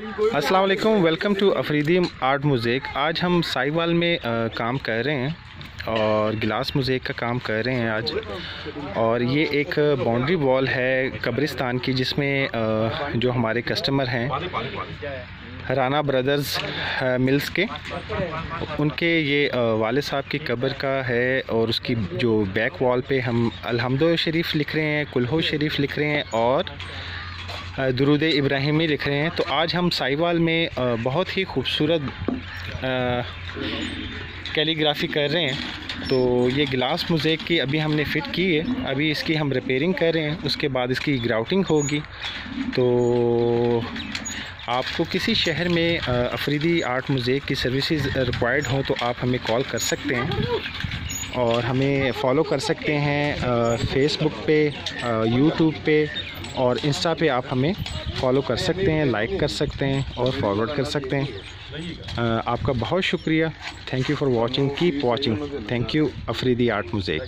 अस्सलाम वालेकुम welcome to Afridi art music आज हम साहिवाल में आ, काम कर रहे हैं और गिलास मुजेक का काम कर रहे हैं आज। और ये एक बाउंड्री वॉल है कब्रिस्तान की जिसमें जो हमारे कस्टमर हैं राना ब्रदर्स मिल्स के उनके ये वाले साहब की कब्र का है और उसकी जो बैक वॉल पे हम अलहमद शरीफ लिख रहे हैं कुल्हो शरीफ लिख रहे हैं और दरुद इब्राहिमी लिख रहे हैं। तो आज हम साहिवाल में बहुत ही खूबसूरत कैलीग्राफी कर रहे हैं। तो ये गिलास मुजेक की अभी हमने फ़िट की है। अभी इसकी हम रिपेयरिंग कर रहे हैं। उसके बाद इसकी ग्राउटिंग होगी। तो आपको किसी शहर में अफरीदी आर्ट मुजेक की सर्विसेज़ रिक्वायर्ड हो तो आप हमें कॉल कर सकते हैं। और हमें फॉलो कर सकते हैं फेसबुक पे यूट्यूब पे और इंस्टा पे आप हमें फॉलो कर सकते हैं लाइक कर सकते हैं और फॉरवर्ड कर सकते हैं। आपका बहुत शुक्रिया। Thank you for watching keep watching thank you Afridi art music